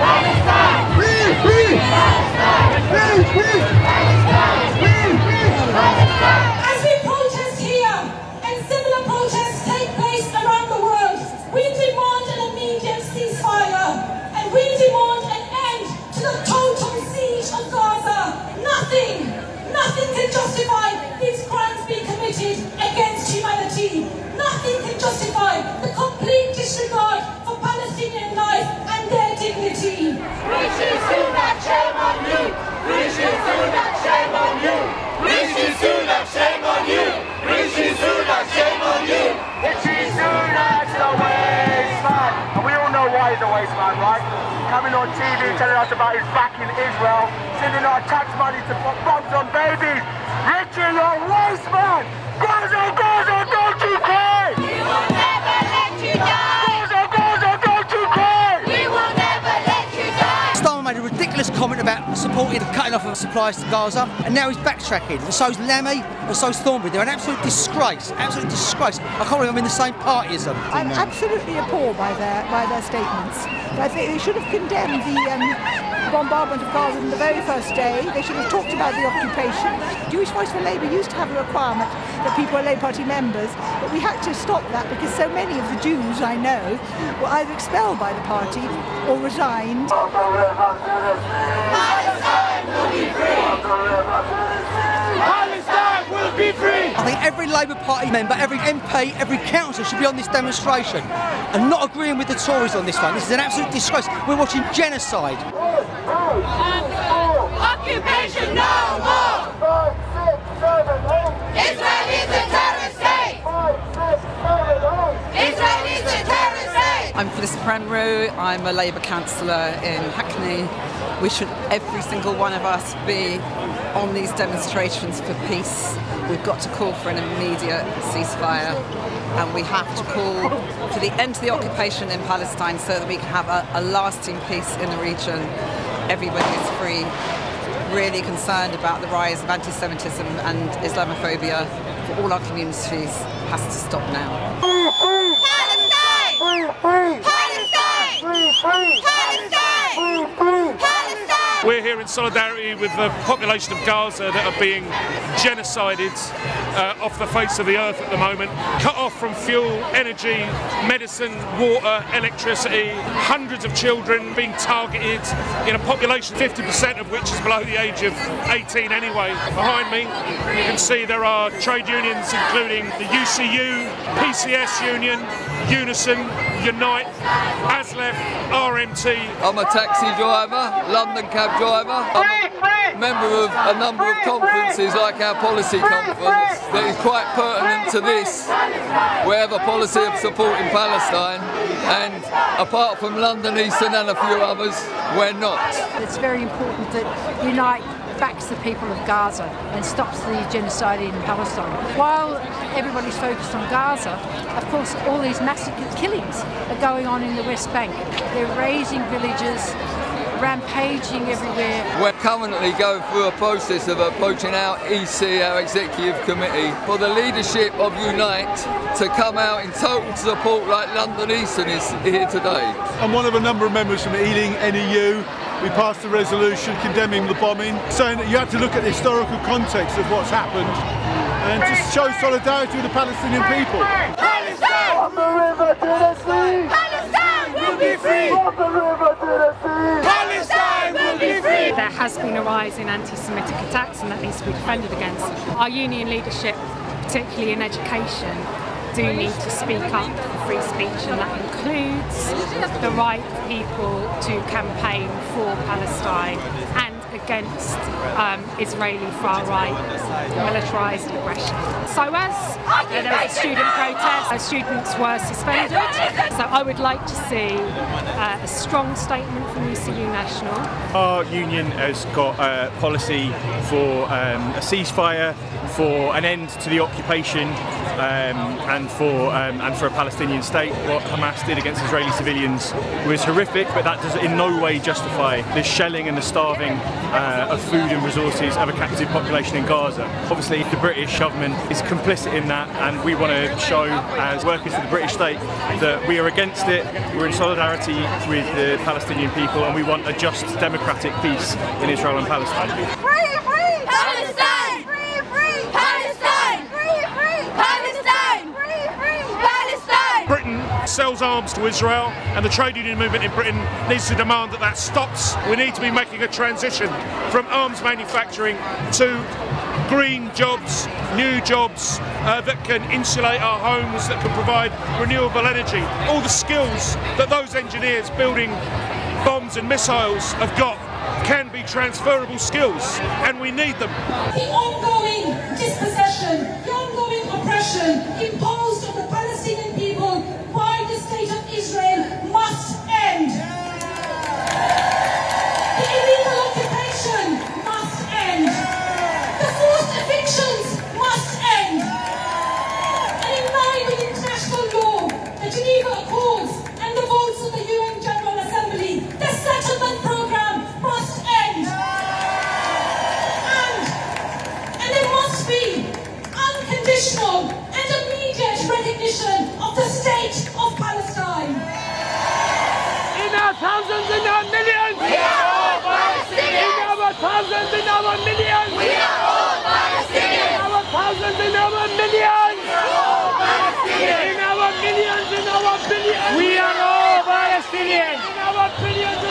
Palestine! Free, free! Palestine! Free, free! Shame on you! Rishi Sunak, shame on you! Rishi Sunak, shame on you! Rishi Sunak, shame on you! Rishi Sunak's a waste man. And we all know why he's a waste man, right? Coming on TV telling us about his back in Israel, sending our tax money to a ridiculous comment about supporting the cutting off of supplies to Gaza, and now he's backtracking. And so's Lammy, and so's Thornberry. They're an absolute disgrace, absolute disgrace. I can't believe I'm in the same party as them. I'm absolutely appalled by their by their statements. I think they should have condemned the um, bombardment of Gaza on the very first day. They should have talked about the occupation. Jewish Voice for Labour used to have a requirement that people are Labour Party members, but we had to stop that because so many of the Jews I know were either expelled by the party or resigned. Palestine will be free! Palestine will be free! I think every Labour Party member, every MP, every councillor should be on this demonstration and not agreeing with the Tories on this one. This is an absolute disgrace. We're watching genocide. Occupation no more! Israel is a terrorist state! Israel is a terrorist state! I'm Premru. I'm a Labour councillor in Hackney. We should, every single one of us, be on these demonstrations for peace. We've got to call for an immediate ceasefire and we have to call for the end to the occupation in Palestine so that we can have a, a lasting peace in the region. Everybody is free. Really concerned about the rise of anti Semitism and Islamophobia for all our communities has to stop now. Mm, mm. Palestine! Palestine! Palestine! Palestine! We're in solidarity with the population of Gaza that are being genocided uh, off the face of the earth at the moment, cut off from fuel, energy, medicine, water, electricity, hundreds of children being targeted in a population 50% of which is below the age of 18 anyway. Behind me you can see there are trade unions including the UCU, PCS Union, Unison, Unite, ASLEF, RMT, I'm a taxi driver, London cab driver. I'm a member of a number of conferences like our policy conference that is quite pertinent to this. We have a policy of supporting Palestine and apart from London Eastern and a few others, we're not. It's very important that Unite backs the people of Gaza and stops the genocide in Palestine. While everybody's focused on Gaza, of course, all these massive killings are going on in the West Bank. They're razing villages, rampaging everywhere. We're currently going through a process of approaching our EC, our executive committee, for the leadership of Unite to come out in total support like London Eastern is here today. I'm one of a number of members from Ealing NEU. We passed a resolution condemning the bombing, saying that you have to look at the historical context of what's happened and just show solidarity with the Palestinian people. Palestine! From the river to the sea! Palestine will be free! From the river to the sea! Palestine will be free! There has been a rise in anti-Semitic attacks and that needs to be defended against. Our union leadership, particularly in education, do need to speak up for free speech and that includes the right people to campaign for Palestine and against um, Israeli far-right militarised aggression. So as uh, there was a student protest, uh, students were suspended. So I would like to see uh, a strong statement from UCU National Our union has got a policy for um, a ceasefire, for an end to the occupation, um, and for um, and for a Palestinian state. What Hamas did against Israeli civilians was horrific, but that does in no way justify the shelling and the starving uh, of food and resources of a captive population in Gaza. Obviously, the British government is complicit in that, and we want to show, as workers for the British state, that we are against it. We're in solidarity with the Palestinian people, and we want a just, democratic peace in Israel and Palestine. Free, free Palestine! Free, free Palestine! Free, free Palestine! Britain sells arms to Israel, and the trade union movement in Britain needs to demand that that stops. We need to be making a transition from arms manufacturing to green jobs, new jobs uh, that can insulate our homes, that can provide renewable energy. All the skills that those engineers building bombs and missiles have got can be transferable skills, and we need them. The ongoing dispossession, thousands, and our millions, we are all Palestinians. In our thousands, in our millions, we are all Palestinians. In our thousands, in our millions, we are all Palestinians. In our millions, in our billions, we are all Palestinians. In our billions,